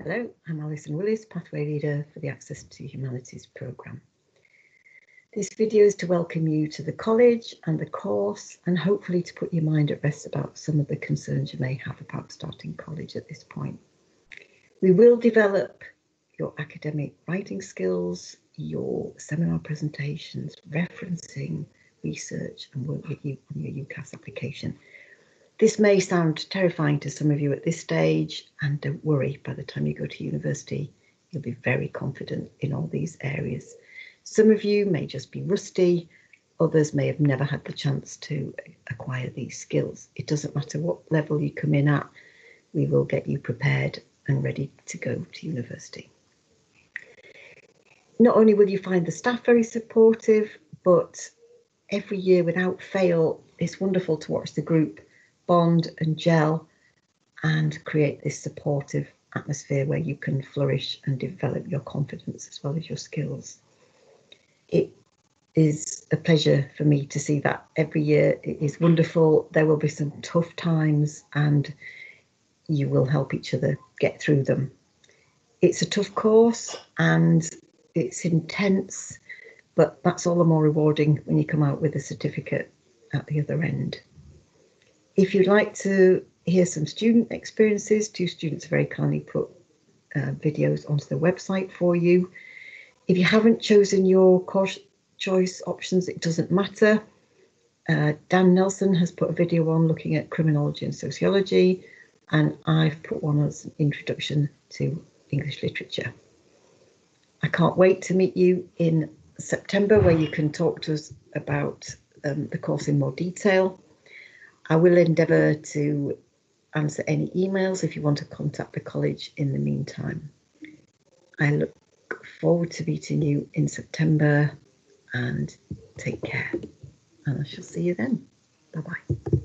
Hello, I'm Alison Willis, Pathway Leader for the Access to Humanities programme. This video is to welcome you to the college and the course and hopefully to put your mind at rest about some of the concerns you may have about starting college at this point. We will develop your academic writing skills, your seminar presentations, referencing, research and work with you on your UCAS application this may sound terrifying to some of you at this stage, and don't worry, by the time you go to university, you'll be very confident in all these areas. Some of you may just be rusty, others may have never had the chance to acquire these skills. It doesn't matter what level you come in at, we will get you prepared and ready to go to university. Not only will you find the staff very supportive, but every year without fail, it's wonderful to watch the group bond and gel and create this supportive atmosphere where you can flourish and develop your confidence as well as your skills. It is a pleasure for me to see that every year. It is wonderful. There will be some tough times and you will help each other get through them. It's a tough course and it's intense, but that's all the more rewarding when you come out with a certificate at the other end. If you'd like to hear some student experiences, two students very kindly put uh, videos onto the website for you. If you haven't chosen your course choice options, it doesn't matter. Uh, Dan Nelson has put a video on looking at criminology and sociology, and I've put one as an introduction to English literature. I can't wait to meet you in September where you can talk to us about um, the course in more detail. I will endeavour to answer any emails if you want to contact the college in the meantime. I look forward to meeting you in September and take care. And I shall see you then. Bye bye.